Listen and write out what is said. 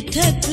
थक